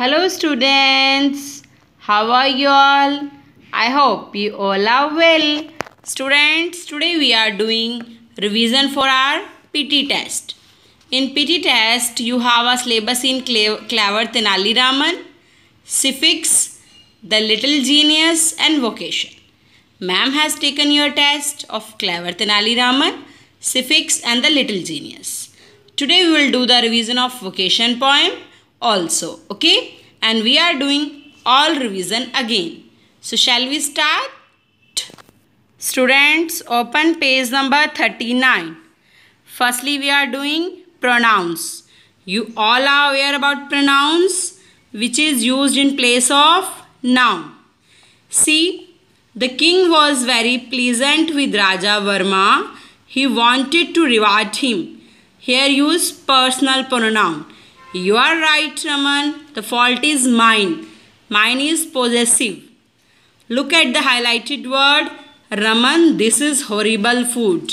Hello students, how are you all? I hope you all are well. Students, today we are doing revision for our PT test. In PT test, you have a syllabus in Clever Tenali Raman, Suffix, The Little Genius and Vocation. Ma'am has taken your test of Clever Tenali Raman, Suffix and The Little Genius. Today we will do the revision of vocation poem also okay? And we are doing all revision again. So shall we start? Students open page number 39 firstly we are doing pronouns. You all are aware about pronouns which is used in place of noun. See the king was very pleasant with raja varma. He wanted to reward him. Here use personal pronoun you are right, Raman. The fault is mine. Mine is possessive. Look at the highlighted word. Raman, this is horrible food.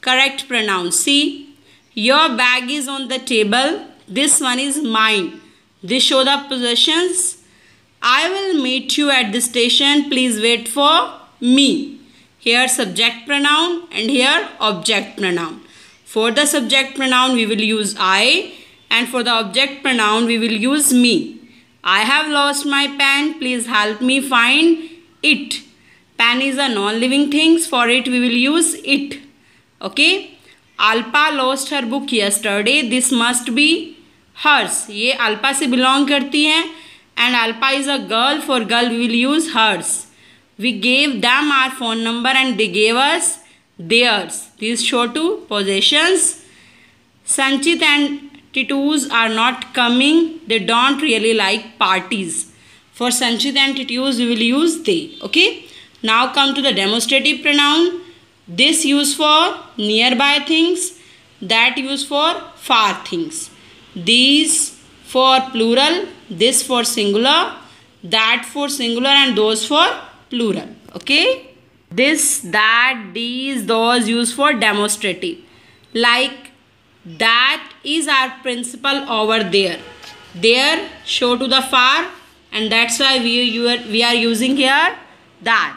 Correct pronoun. See, your bag is on the table. This one is mine. This show the possessions. I will meet you at the station. Please wait for me. Here subject pronoun and here object pronoun. For the subject pronoun we will use I and for the object pronoun we will use me. I have lost my pen. Please help me find it. Pen is a non-living thing. For it we will use it. Okay. Alpa lost her book yesterday. This must be hers. ये अल्पा से belong करती हैं and alpa is a girl. For girl we will use hers. We gave them our phone number and they gave us theirs. These show two possessions. Sanchit and Titus are not coming. They don't really like parties. For Sanchit and Titus, we will use they. Okay. Now come to the demonstrative pronoun. This use for nearby things. That use for far things. These for plural. This for singular. That for singular and those for plural. Okay. This, that, these, those use for demonstrative. Like that is our principal over there. There show to the far and that's why we, are, we are using here that.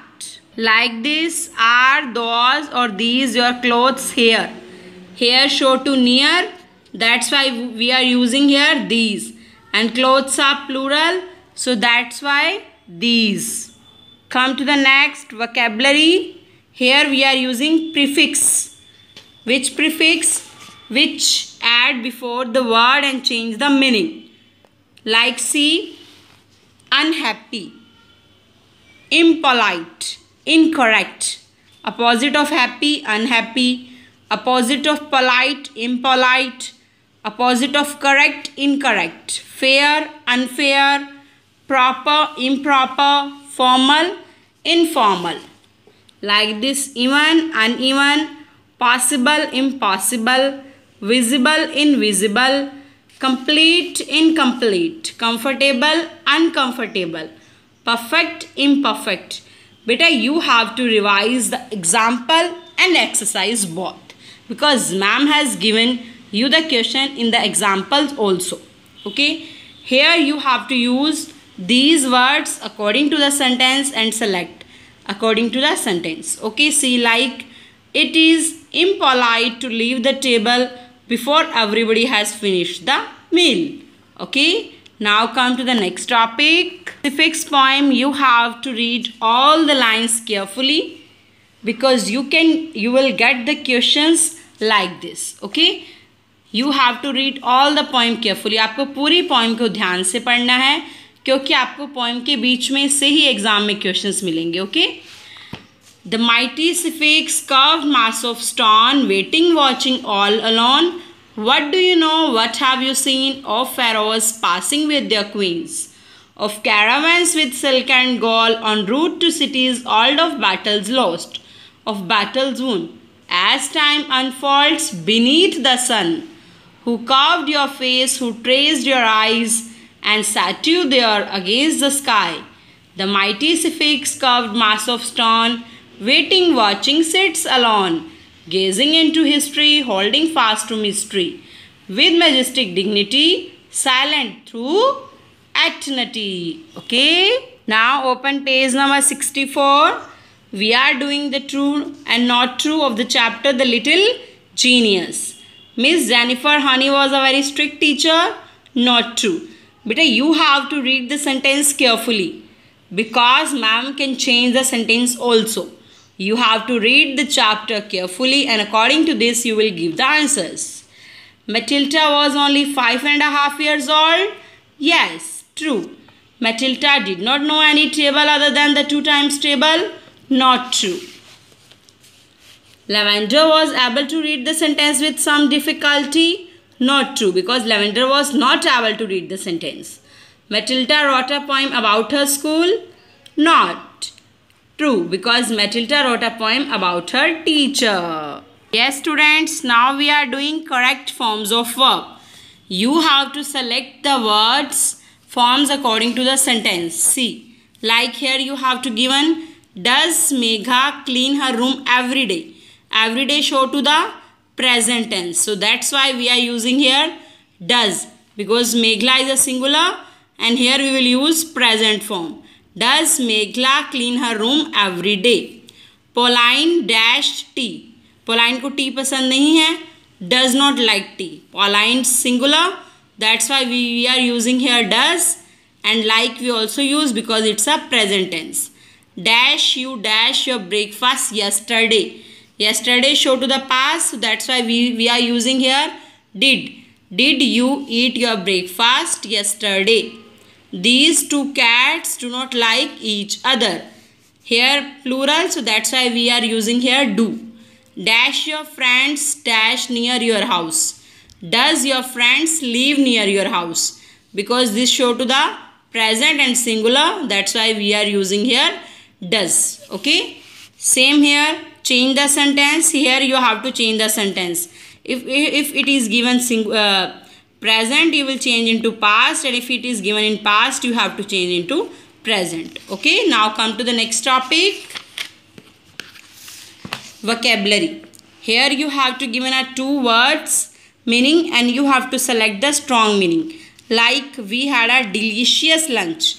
Like this are those or these your clothes here? Here show to near that's why we are using here these. And clothes are plural so that's why these. Come to the next vocabulary. Here we are using prefix. Which prefix which add before the word and change the meaning. Like see, unhappy, impolite, incorrect, opposite of happy, unhappy, opposite of polite, impolite, opposite of correct, incorrect, fair, unfair, proper, improper, formal, informal. Like this, even, uneven, possible, impossible, visible invisible complete incomplete comfortable uncomfortable perfect imperfect. Beta you have to revise the example and exercise both. Because ma'am has given you the question in the examples also. Okay? Here you have to use these words according to the sentence and select according to the sentence. Okay? See like it is impolite to leave the table before everybody has finished the meal. Okay. Now come to the next topic. The fixed poem you have to read all the lines carefully because you can you will get the questions like this. Okay. You have to read all the poem carefully. आपको पूरी poem को ध्यान से पढ़ना है क्योंकि आपको poem बीच में से ही एग्ज़ाम में क्वेश्चंस मिलेंगे okay okay? The mighty sphinx carved mass of stone, waiting, watching all alone. What do you know? What have you seen? Of pharaohs passing with their queens. Of caravans with silk and gold on route to cities, all of battles lost. Of battles won. As time unfolds beneath the sun. Who carved your face, who traced your eyes, and sat you there against the sky. The mighty sphinx carved mass of stone waiting, watching, sits alone, gazing into history, holding fast to mystery, with majestic dignity, silent through eternity. Okay. Now open page number 64. We are doing the true and not true of the chapter The Little Genius. Miss Jennifer Honey was a very strict teacher. Not true. Beta, you have to read the sentence carefully because ma'am can change the sentence also. You have to read the chapter carefully and according to this you will give the answers. Matilda was only five and a half years old. Yes, true. Matilda did not know any table other than the two times table. Not true. Lavender was able to read the sentence with some difficulty. Not true because Lavender was not able to read the sentence. Matilda wrote a poem about her school. Not true because Matilda wrote a poem about her teacher. Yes students, now we are doing correct forms of verb. You have to select the words forms according to the sentence. See, like here you have to given does Megha clean her room every day? every day show to the present tense. So that's why we are using here does because Megha is a singular and here we will use present form. Does Megha clean her room every day? Pauline dash tea. Pauline को tea पसंद नहीं है. Does not like tea. Pauline singular. That's why we are using here does and like we also use because it's a present tense. Dash you dash your breakfast yesterday. Yesterday show to the past. That's why we we are using here did. Did you eat your breakfast yesterday? These two cats do not like each other. Here plural so that's why we are using here do. Dash your friends dash near your house. Does your friends live near your house? Because this show to the present and singular that's why we are using here does. Okay? Same here change the sentence. Here you have to change the sentence. If if it is given sing, uh, present you will change into past and if it is given in past you have to change into present. Okay now come to the next topic. Vocabulary. Here you have to given a two words meaning and you have to select the strong meaning. Like we had a delicious lunch.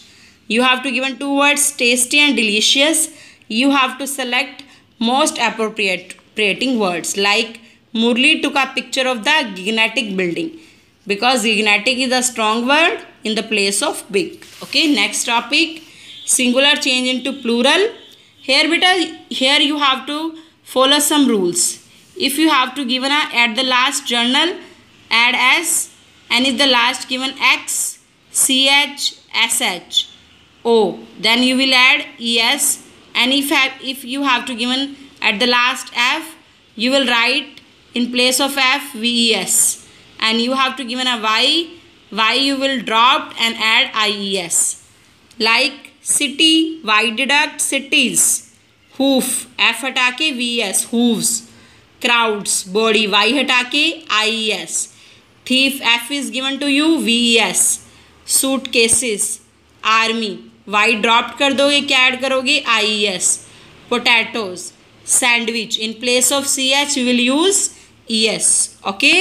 You have to given two words tasty and delicious. You have to select most appropriate appropriating words. Like Murli took a picture of the gigantic building because gigantic is a strong word in the place of big. Okay, next topic singular change into plural. Here beta, here you have to follow some rules. If you have to given a at the last journal add s and if the last given x, ch, sh, o then you will add es and if if you have to given at the last f you will write in place of f ves and you have to given a y y you will drop and add ies like city y deduct cities hoof f हटा के ves hooves crowds body y हटा के ies thief f is given to you ves suitcases army Y drop कर दोगे क्या add करोगे I S potatoes sandwich in place of C H will use E S okay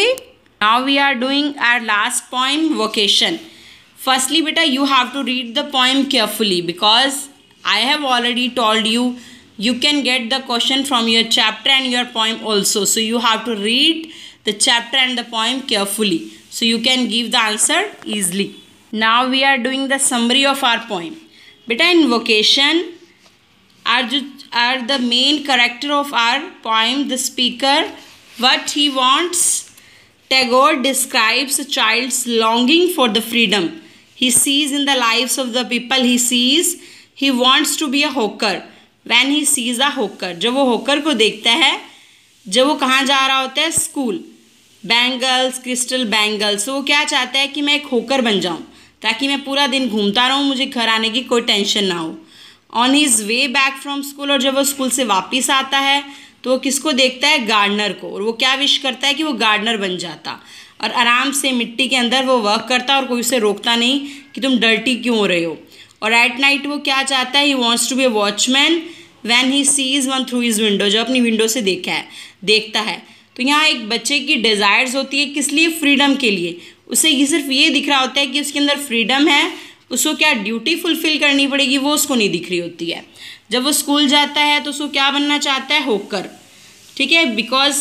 Now we are doing our last poem, Vocation. Firstly, beta, you have to read the poem carefully because I have already told you you can get the question from your chapter and your poem also. So you have to read the chapter and the poem carefully. So you can give the answer easily. Now we are doing the summary of our poem. Beta, in Vocation, are, are the main character of our poem, the speaker, what he wants tagore describes a child's longing for the freedom he sees in the lives of the people he sees he wants to be a hawker when he sees a hawker जब वो hawker को देखता है जब वो कहाँ जा रहा होता है स्कूल बैंगल्स क्रिस्टल बैंगल्स तो वो क्या चाहता है कि मैं एक होकर बन जाऊँ ताकि मैं पूरा दिन घूमता रहूँ मुझे घर आने की कोई टेंशन ना हो on his way back from school और जब वो स्कूल से वापस आता है तो वो किसको देखता है? गार्डनर को। और वो क्या विश करता है कि वो गार्डनर बन जाता। और आराम से मिट्टी के अंदर वो वर्क करता और कोई उसे रोकता नहीं कि तुम डर्टी क्यों हो रहे हो। और एट नाइट वो क्या चाहता है? He wants to be a watchman when he sees one through his window जो अपनी विंडो से देखा है, देखता है। तो यहाँ एक बच्चे की डिज़ायर्स होती है किस लिए? फ्रीडम के लिए। उसे ये सिर्फ़ ये दिख रहा होता है कि उसके अंदर फ्रीडम है, उसको क्या ड्यूटी फुलफिल करनी पड़ेगी, वो उसको नहीं दिख रही होती है। जब वो स्कूल जाता है तो उसको क्या बनना चाहता है? होकर। ठीक है? Because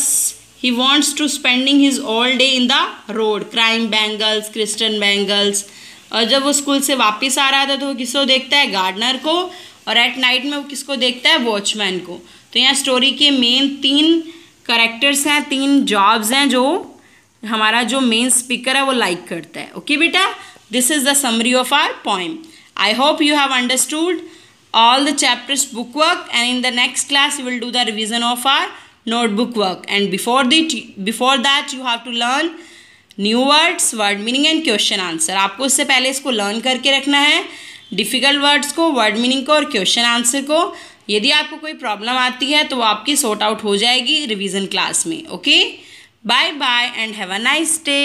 he wants to spending his all day in the road crime bangles crystal bangles और जब वो स्कूल से वापस आ रहा था तो वो किसको देखता है? गार्डनर को। और एट नाइट में वो किसको देखता है? वॉचमैन को। तो यहाँ स्टोरी के मेन तीन करेक्टर्स हैं, तीन जॉब्स हैं जो हमारा जो मेन स्पीकर है वो लाइक करता है। ओके बेटा? This is the summary of our point I hope you have understood all the chapters book work and in the next class we will do the revision of our notebook work and before the before that you have to learn new words word meaning and question answer आपको उससे पहले इसको learn करके रखना है difficult words को word meaning को और क्वेश्चन आंसर को यदि आपको कोई प्रॉब्लम आती है तो वो आपकी सॉर्ट आउट हो जाएगी रिवीजन क्लास में okay bye bye and have a nice day